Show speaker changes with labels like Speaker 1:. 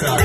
Speaker 1: America.